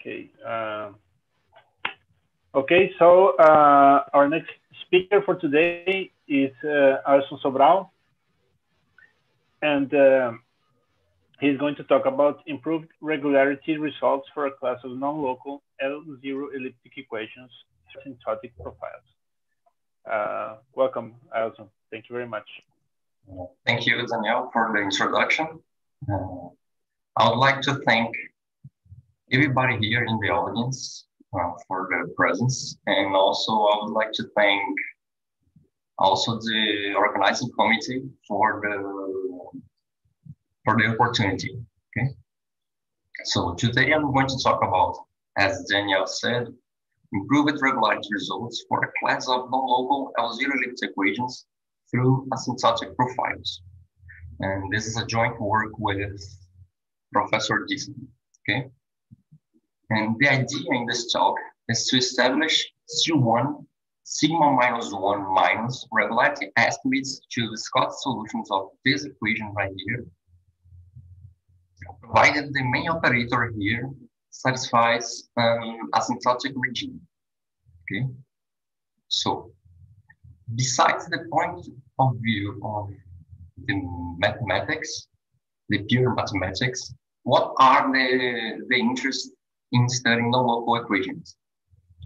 Okay. Uh, okay, so uh, our next speaker for today is uh, Aelson Sobral. And uh, he's going to talk about improved regularity results for a class of non-local L0 elliptic equations asymptotic profiles. Uh, welcome, Aelson. Thank you very much. Thank you, Daniel, for the introduction. Uh, I would like to thank everybody here in the audience uh, for their presence. And also I would like to thank also the organizing committee for the for the opportunity. Okay. So today I'm going to talk about, as Daniel said, improved regularity results for a class of non-local L0 elliptic equations through asymptotic profiles. And this is a joint work with Professor Disson. Okay. And the idea in this talk is to establish C1 sigma minus 1 minus regularity estimates to the Scott solutions of this equation right here, provided the main operator here satisfies an asymptotic regime. Okay, so besides the point of view of the mathematics, the pure mathematics, what are the, the interests in studying non-local equations.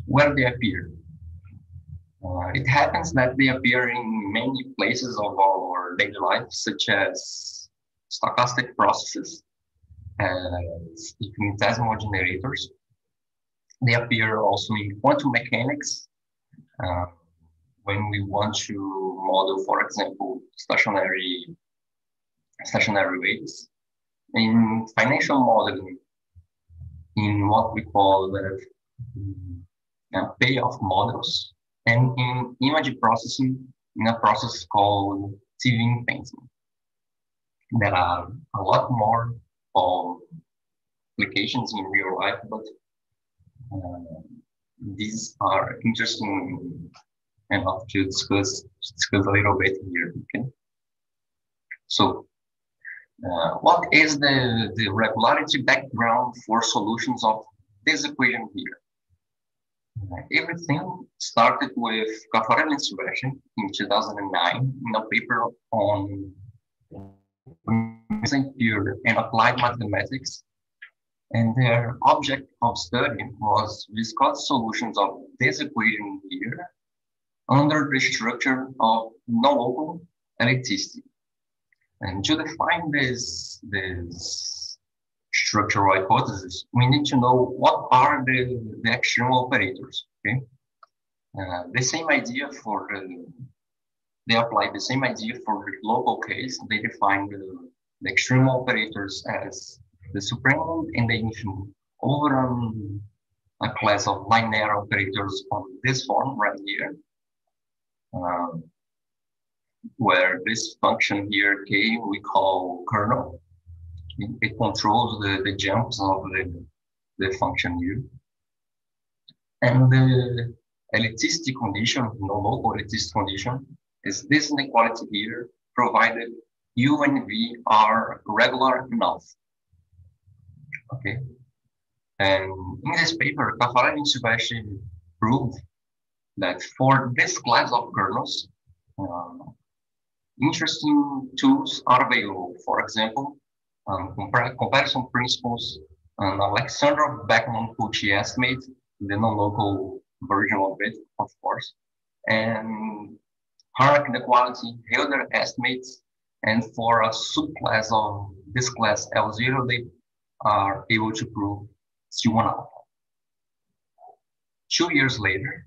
Where they appear? Uh, it happens that they appear in many places of our daily life, such as stochastic processes, as infinitesimal generators. They appear also in quantum mechanics, uh, when we want to model, for example, stationary stationary waves. In financial modeling, in what we call the uh, payoff models and in image processing in a process called TV painting. There are a lot more of applications in real life, but uh, these are interesting enough to discuss discuss a little bit here. Okay. So uh, what is the, the regularity background for solutions of this equation here? Uh, everything started with Caffarelli and Silvestre in 2009 in a paper on pure and applied mathematics. And their object of study was viscous solutions of this equation here under the structure of non-local ellipticity. And to define this, this structural hypothesis, we need to know what are the, the external operators, okay? Uh, the same idea for the, they apply the same idea for the local case. They define the, the operators as the supremum and the infimum over um, a class of linear operators on this form right here. Um, where this function here, k, we call kernel. It, controls the, the jumps of the, the function u. And the ellipticity condition, no local ellipticity condition, is this inequality here, provided u and v are regular enough. Okay. And in this paper, Caffarelli and Silvestre proved that for this class of kernels, uh, interesting tools are available. For example, um, compar comparison principles and Alexandrov Bakelman Pucci estimate, the non-local version of it, of course, and Harnack inequality, Hölder estimates, and for a subclass of this class L0, they are able to prove C1 alpha. Two years later,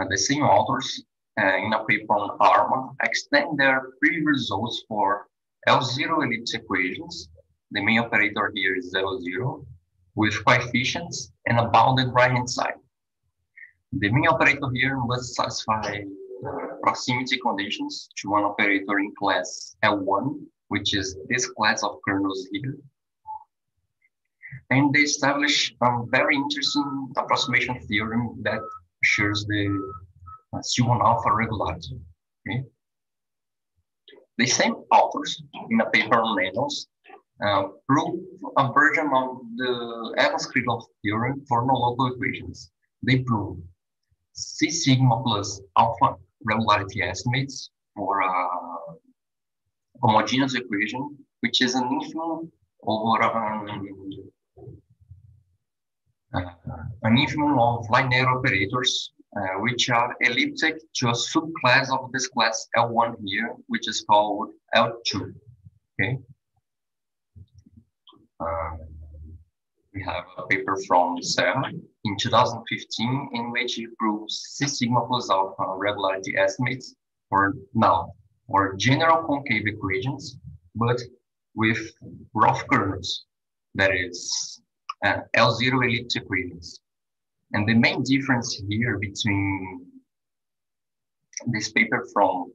uh, the same authors in a paper on ARMA extend their pre-results for L0 ellipse equations. The main operator here is L0 with coefficients and a bounded right-hand side. The main operator here must satisfy uh, proximity conditions to one operator in class L1, which is this class of kernels here. And they establish a very interesting approximation theorem that assures the C1 alpha regularity. Okay? The same authors in a paper on nanos uh, prove a version of the Evans-Krylov theorem for non-local equations. They prove C sigma plus alpha regularity estimates for a homogeneous equation, which is an infimum over um, uh, an infimum of linear operators, uh, which are elliptic to a subclass of this class L1 here, which is called L2. Okay. Um, we have a paper from Serra in 2015 in which he proves C sigma plus alpha regularity estimates for now for general concave equations, but with rough kernels, that is uh, L0 elliptic equations. And the main difference here between this paper from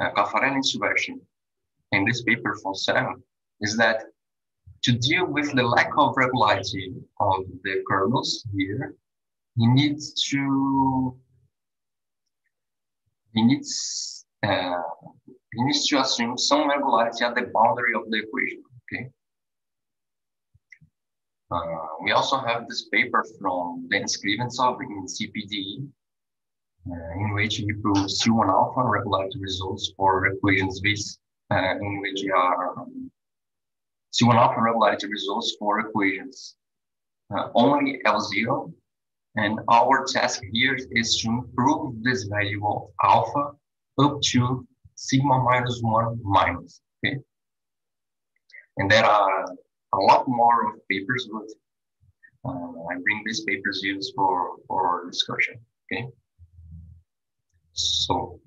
uh, Caffarelli and Silvestre and this paper from Sam is that to deal with the lack of regularity of the kernels here, he needs to he needs uh, he needs to assume some regularity at the boundary of the equation. Okay. Uh, we also have this paper from Dennis Kriventsov in CPDE, uh, in which he proves C1 alpha regularity results for equations V, uh, in which are um, C1 alpha regularity results for equations uh, only L0. And our task here is to improve this value of alpha up to sigma minus one minus, okay? And there are a lot more of papers, but uh, I bring these papers used for, for discussion, okay? So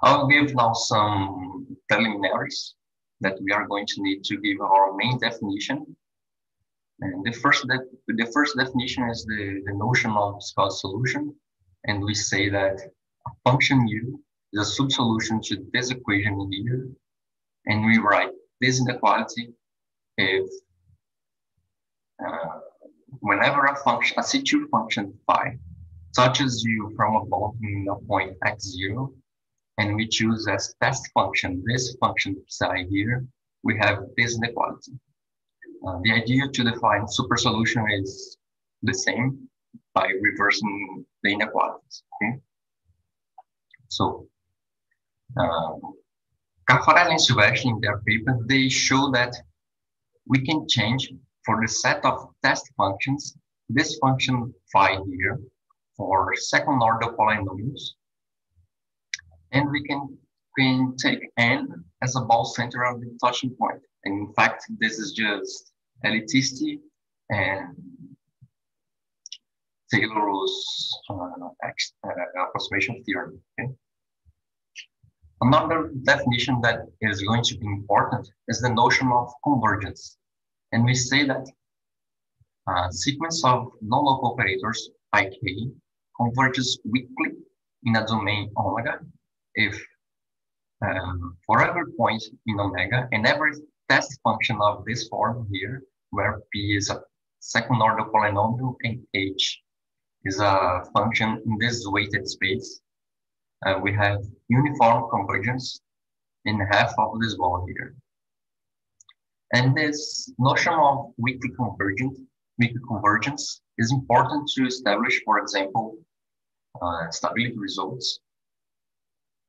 I'll give now some preliminaries that we are going to need to give our main definition. And the first, de the first definition is the, the notion of Scott's solution. And we say that a function u is a subsolution to this equation here. And we write this inequality if whenever a function, a C2 function phi touches u from a point x0, and we choose as test function this function psi here, we have this inequality. Uh, the idea to define super solution is the same by reversing the inequalities. Okay? So, um, and Silvestre in their paper, they show that we can change for the set of test functions, this function phi here for second order polynomials and we can, can take n as a ball center of the touching point. And in fact, this is just ellipticity and Taylor's uh, uh, approximation theorem. Okay? Another definition that is going to be important is the notion of convergence. And we say that a uh, sequence of non-local operators, ik, converges weakly in a domain omega if um, for every point in omega and every test function of this form here, where p is a second order polynomial and h is a function in this weighted space, uh, we have uniform convergence in half of this wall here. And this notion of weakly convergent, weakly convergence is important to establish, for example, uh, stability results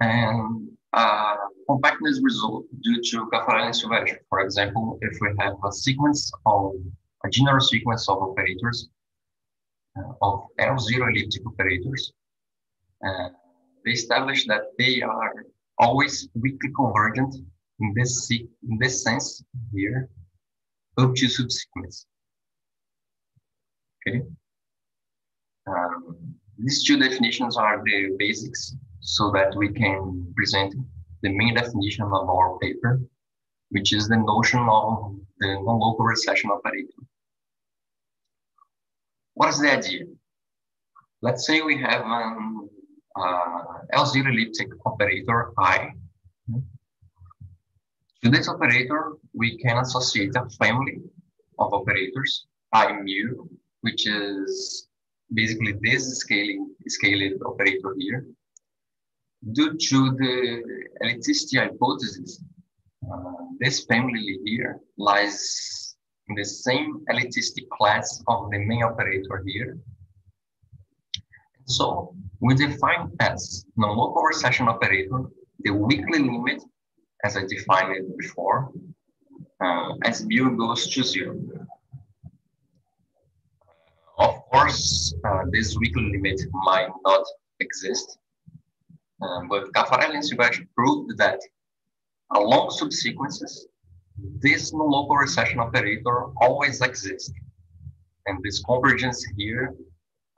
and uh, compactness result due to Caffarelli Silvestre. For example, if we have a sequence of a general sequence of operators uh, of L0 elliptic operators, uh, they establish that they are always weakly convergent in this in this sense here up to subsequence. Okay. Um, these two definitions are the basics so that we can present the main definition of our paper, which is the notion of the non-local recession operator. What is the idea? Let's say we have an uh, L0 elliptic operator I. To this operator, we can associate a family of operators, I mu, which is basically this scaling scaled operator here, due to the ellipticity hypothesis, uh, this family here lies in the same elitistic class of the main operator here. So we define as non-local recession operator the weakly limit, as I defined it before, uh, as mu goes to zero. Of course, uh, this weakly limit might not exist, um, but Caffarelli and Silvestre proved that along subsequences, this non-local recession operator always exists. And this convergence here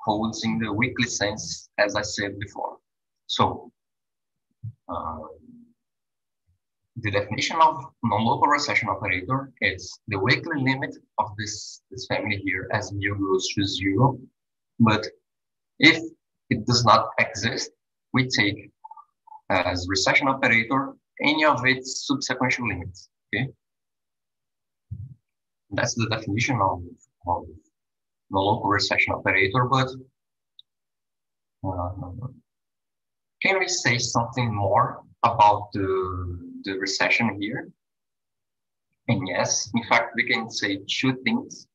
holds in the weakly sense, as I said before. So, uh, the definition of non-local recession operator is the weakly limit of this, this family here as mu goes to zero. But if it does not exist, we take as recession operator any of its subsequential limits, okay? That's the definition of, of the local recession operator, but uh, can we say something more about the, the recession here? And yes, in fact, we can say two things.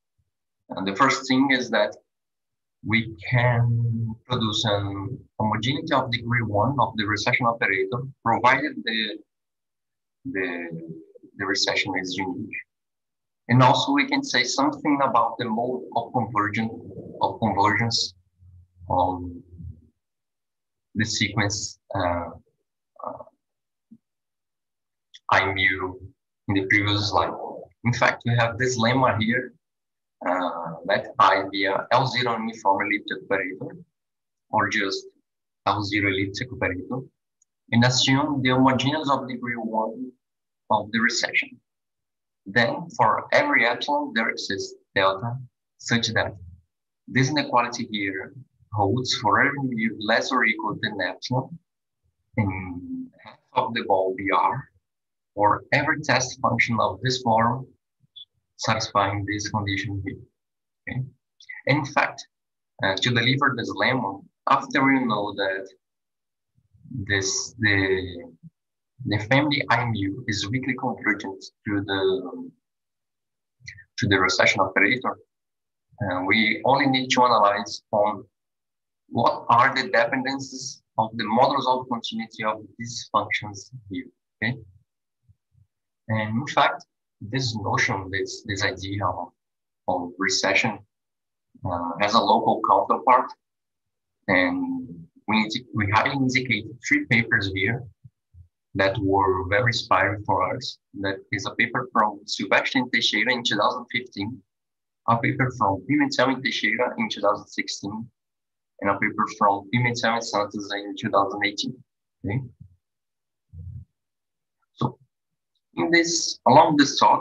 And the first thing is that we can produce an homogeneity of degree one of the recession operator, provided the, the, the recession is unique. And also we can say something about the mode of convergence of convergence on the sequence uh, uh, I mu in the previous slide. In fact, we have this lemma here uh, let I be a L0 uniform elliptic operator or just L0 elliptic operator and assume the homogeneous of degree one of the recession. Then for every epsilon, there exists delta such that this inequality here holds for every mu less or equal than epsilon in half of the ball BR for every test function of this form satisfying this condition here. Okay? In fact, uh, to deliver this lemma, after we know that this the the family I mu is weakly convergent to the to the recession operator, uh, we only need to analyze on what are the dependencies of the models of continuity of these functions here. Okay, and in fact, this notion, this this idea of, of recession, uh, has a local counterpart, and we we highly indicate three papers here that were very inspiring for us. That is a paper from Silvestre and Teixeira in 2015, a paper from Pimentel and Teixeira in 2016, and a paper from Pimentel and Santos in 2018. Okay. So, in this, along this talk,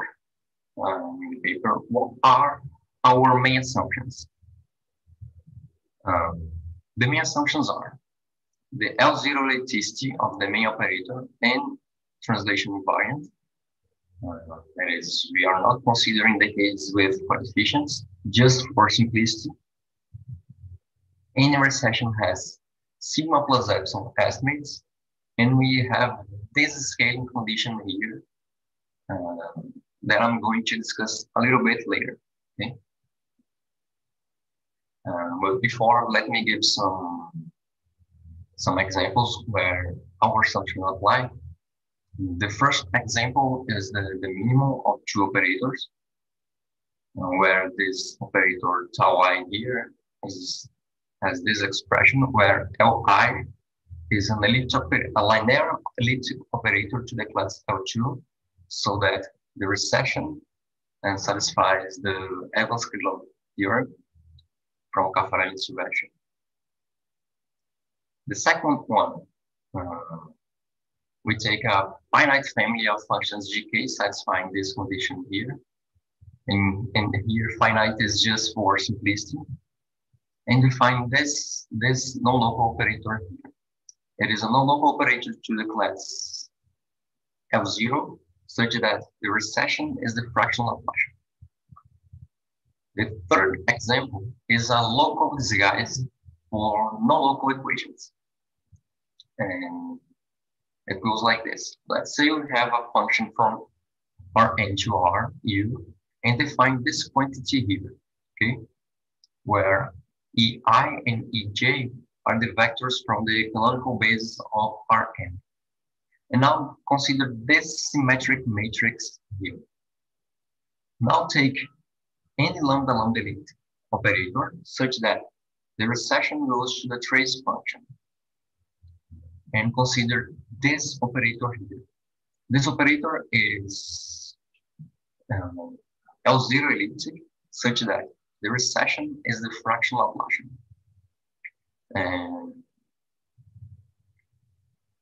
um, in the paper, what are our main assumptions? Um, the main assumptions are the L0 ellipticity of the main operator and translation invariant. Uh, that is, we are not considering the case with coefficients, just for simplicity. Any recession has sigma plus epsilon estimates, and we have this scaling condition here uh, that I'm going to discuss a little bit later. Okay. Uh, but before, let me give some some examples where our assumption apply. The first example is the, the minimum of two operators, uh, where this operator tau i here is has this expression where Li is an elliptic, a linear elliptic operator to the class L2, so that the recession and satisfies the Evans-Krylov theorem from Caffarelli and The second one, uh, we take a finite family of functions gk satisfying this condition here. And, and here finite is just for simplicity. And we find this, this non-local operator. It is a non-local operator to the class L0 such that the recession is the fractional function. The third example is a local disguise for non-local equations. And it goes like this. Let's say we have a function from Rn to R, u, and define this quantity here, okay? Where EI and EJ are the vectors from the canonical basis of Rn. And now consider this symmetric matrix here. Now take any lambda lambda elite operator such that the recession goes to the trace function. And consider this operator here. This operator is um, L0 elliptic such that the recession is the fractional Laplacian. And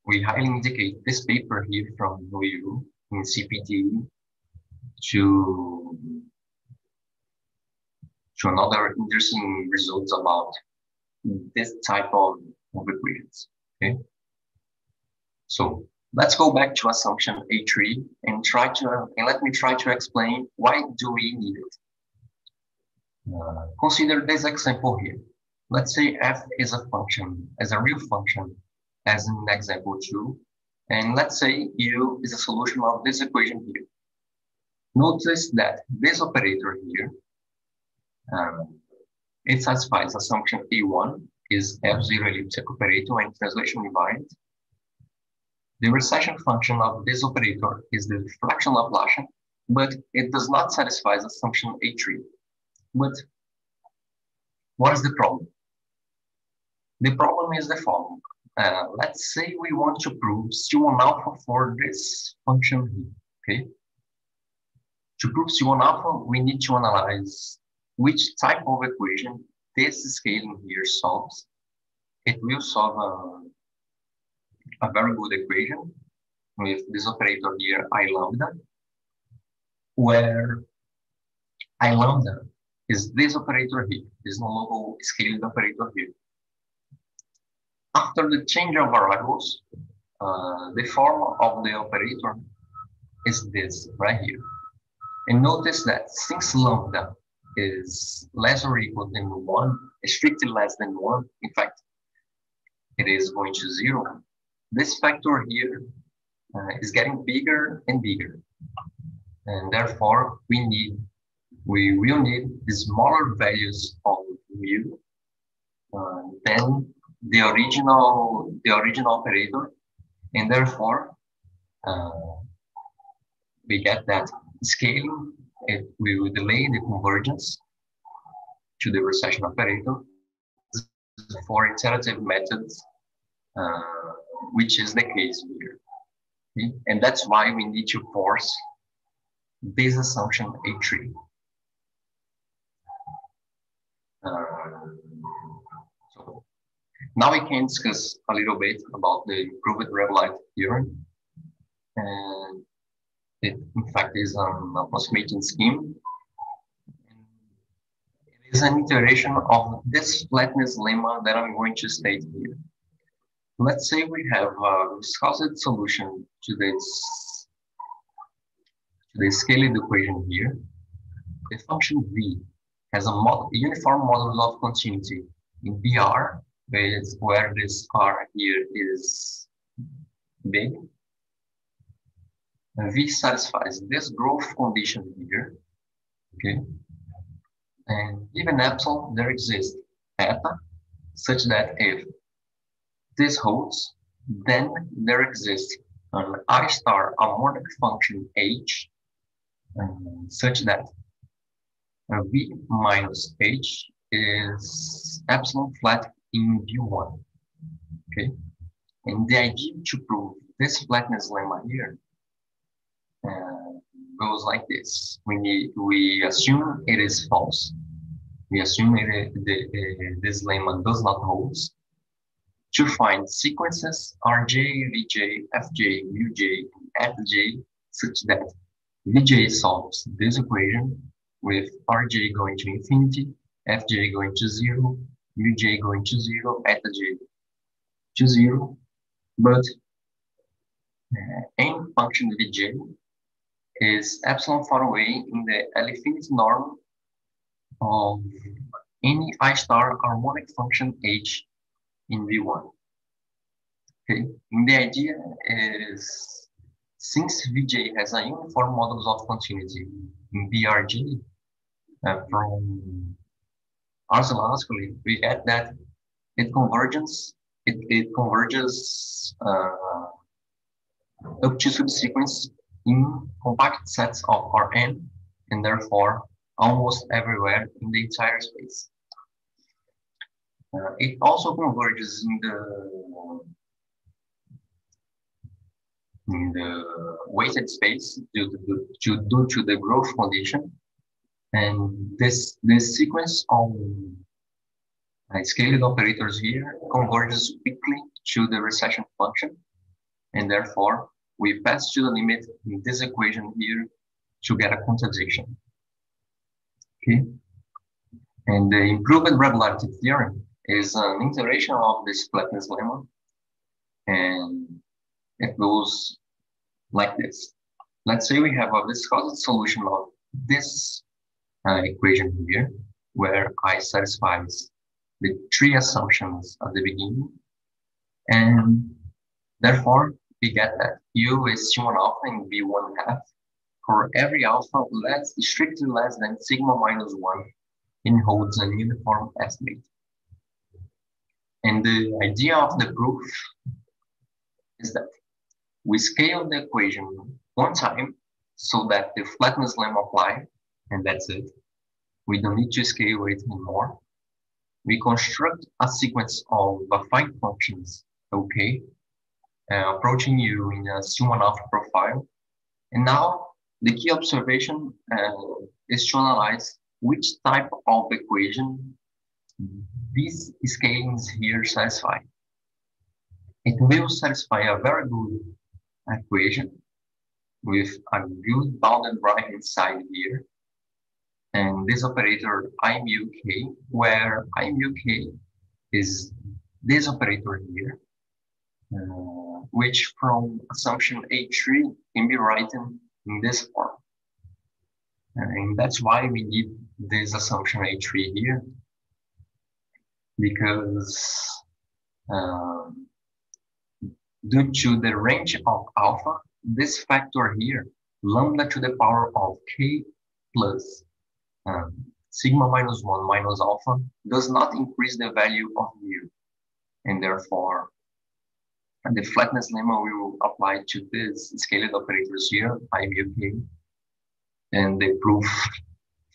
we highly indicate this paper here from NUIU in CPT to, to another interesting results about this type of, equations, okay? So let's go back to assumption A3 and try to, and let me try to explain why do we need it. Uh, consider this example here. Let's say f is a function, as a real function, as in example two. And let's say u is a solution of this equation here. Notice that this operator here, um, it satisfies assumption A1 is F0 elliptic operator and translation invariant. The recession function of this operator is the fractional Laplacian, but it does not satisfy assumption A3. But what is the problem? The problem is the following. Uh, let's say we want to prove C1 alpha for this function here, okay? To prove C1 alpha, we need to analyze which type of equation this scaling here solves. It will solve a, a very good equation with this operator here, I lambda, where I lambda is this operator here, this no-local scaling operator here. After the change of variables, uh, the form of the operator is this right here. And notice that since lambda is less or equal than one, strictly less than one, in fact, it is going to zero, this factor here uh, is getting bigger and bigger. And therefore, we need we will need smaller values of mu uh, than the original the original operator, and therefore uh, we get that scaling it will delay the convergence to the recession operator for iterative methods, uh, which is the case here. Okay? And that's why we need to force this assumption A3. Uh, now we can discuss a little bit about the improved Rev-Light theorem. And it, in fact, is an approximating scheme. It is an iteration of this flatness lemma that I'm going to state here. Let's say we have a viscosity solution to this, to the scaled equation here. The function v has a mod uniform modulus of continuity in BR, where this R here is big. V satisfies this growth condition here, okay? And even epsilon, there exists eta, such that if this holds, then there exists an I star harmonic function H, um, such that V minus H is epsilon flat in V1. Okay. And the idea to prove this flatness lemma here uh, goes like this. We need, we assume it is false. We assume it, the, uh, this lemma does not hold. To find sequences Rj, Vj, Fj, Uj, and Fj such that Vj solves this equation with Rj going to infinity, Fj going to zero, Uj going to zero, eta j to zero, but uh, n function Vj is epsilon far away in the L-infinity norm of any I star harmonic function H in V1. Okay, and the idea is since Vj has a uniform modulus of continuity BRG uh, from Arzelana we add that it converges it, it converges uh, up to subsequence in compact sets of Rn and therefore almost everywhere in the entire space. Uh, it also converges in the in the weighted space due to, due to the growth condition. And this, this sequence of uh, scaled operators here converges quickly to the recession function. And therefore, we pass to the limit in this equation here to get a quantization. Okay. And the improved regularity theorem is an iteration of this flatness lemma. And it goes like this. Let's say we have a viscosity solution of this uh, equation here, where I satisfies the three assumptions at the beginning. And therefore, we get that U is C1 alpha and B1 half for every alpha less, strictly less than sigma minus 1 and holds an uniform estimate. And the idea of the proof is that we scale the equation one time so that the flatness lemma apply, and that's it. We don't need to scale it anymore. We construct a sequence of affine functions, okay, uh, approaching you in a C1 alpha profile. And now the key observation uh, is to analyze which type of equation these scalings here satisfy. It will satisfy a very good equation with a good bounded right inside here. And this operator IMUK, where IMUK is this operator here, uh, which from assumption A3 can be written in this form. And that's why we need this assumption A3 here, because um, due to the range of alpha, this factor here, lambda to the power of k plus um, sigma minus 1 minus alpha, does not increase the value of mu. And therefore, the flatness lemma will apply to this scaled operators here, I mu k, and the proof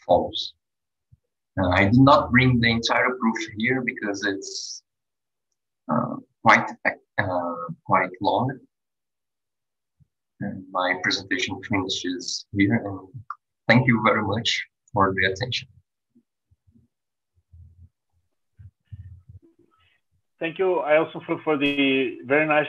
follows. Uh, I did not bring the entire proof here because it's uh, quite uh, quite long. And my presentation finishes here. And thank you very much for the attention. Thank you, I also for, for the very nice